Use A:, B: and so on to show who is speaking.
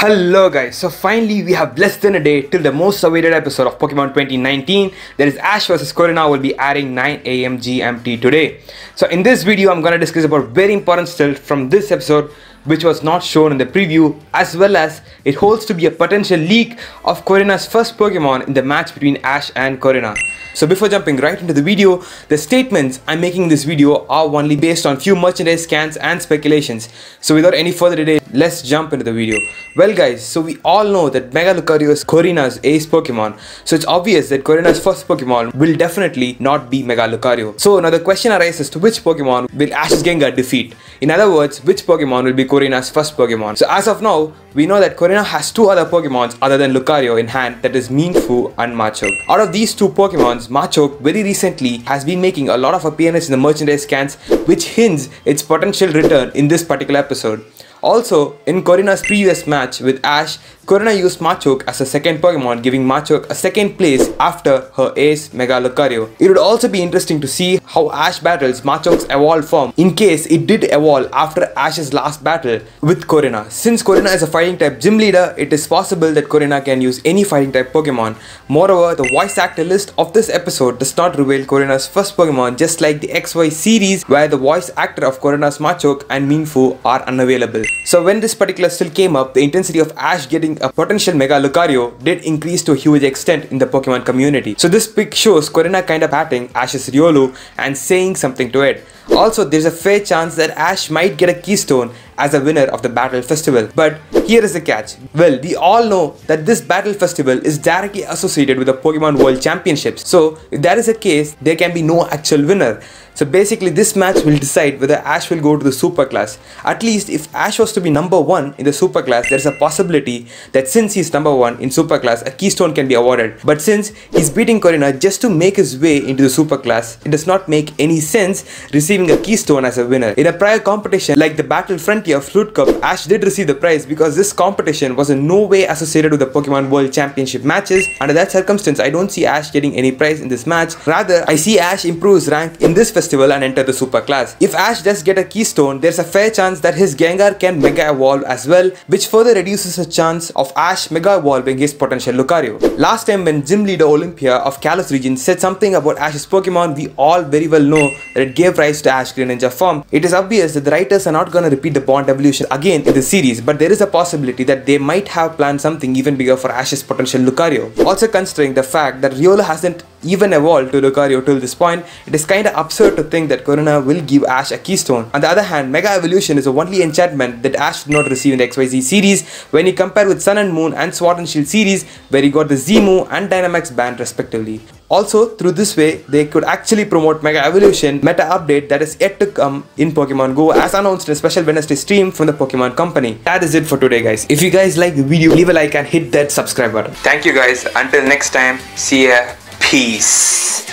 A: Hello guys, so finally we have less than a day till the most awaited episode of Pokemon 2019 that is Ash vs Korrina will be airing 9am GMT today. So in this video I'm gonna discuss about very important stuff from this episode which was not shown in the preview as well as it holds to be a potential leak of Korrina's first Pokemon in the match between Ash and Korrina. So before jumping right into the video, the statements I'm making in this video are only based on few merchandise scans and speculations. So without any further delay, let's jump into the video. Well guys, so we all know that Mega Lucario is Korrina's ace Pokemon. So it's obvious that Korrina's first Pokemon will definitely not be Mega Lucario. So now the question arises to which Pokemon will Ash's Gengar defeat? In other words, which Pokemon will be Korrina's first Pokemon? So as of now, we know that Korrina has two other Pokemons other than Lucario in hand that is Mienfoo and Machoke. Out of these two Pokemons, Machoke very recently has been making a lot of appearances in the merchandise scans which hints its potential return in this particular episode. Also, in Korrina's previous match with Ash, Korrina used Machoke as a second Pokemon, giving Machoke a second place after her ace Mega Lucario. It would also be interesting to see how Ash battles Machoke's evolved form in case it did evolve after Ash's last battle with Korrina. Since Korrina is a fighting type gym leader, it is possible that Korrina can use any fighting type Pokemon. Moreover, the voice actor list of this episode does not reveal Korrina's first Pokemon just like the XY series where the voice actor of Korrina's Machoke and Mienfoo are unavailable. So when this particular still came up, the intensity of Ash getting a potential Mega Lucario did increase to a huge extent in the Pokemon community. So this pic shows Korrina kinda patting Ash's Riolu and saying something to it. Also, there's a fair chance that Ash might get a keystone as a winner of the Battle Festival. But here is the catch. Well, we all know that this Battle Festival is directly associated with the Pokemon World Championships. So, if that is the case, there can be no actual winner. So basically this match will decide whether Ash will go to the super class. At least if Ash was to be number 1 in the super class, there's a possibility that since he's number 1 in super class, a keystone can be awarded. But since he's beating Korrina just to make his way into the super class, it does not make any sense receiving a keystone as a winner. In a prior competition like the Battle Frontier Flute Cup, Ash did receive the prize because this competition was in no way associated with the Pokemon World Championship matches. Under that circumstance, I don't see Ash getting any prize in this match. Rather, I see Ash improve his rank in this festival and enter the super class. If Ash does get a keystone, there's a fair chance that his Gengar can Mega Evolve as well, which further reduces the chance of Ash Mega Evolving his potential Lucario. Last time when Gym Leader Olympia of Kalos region said something about Ash's Pokemon, we all very well know that it gave rise to Ash Greninja form. It is obvious that the writers are not gonna repeat the Bond evolution again in the series, but there is a possibility that they might have planned something even bigger for Ash's potential Lucario. Also considering the fact that Riolu hasn't even evolved to Lucario till this point, it is kinda absurd to think that Korrina will give Ash a keystone. On the other hand, Mega Evolution is the only enchantment that Ash did not receive in the XYZ series when you compare with Sun and Moon and Sword and Shield series where he got the Z-move and Dynamax band respectively. Also, through this way, they could actually promote Mega Evolution meta update that is yet to come in Pokemon Go as announced in a special Wednesday stream from the Pokemon Company. That is it for today guys. If you guys like the video, leave a like and hit that subscribe button. Thank you guys. Until next time, see ya. Peace.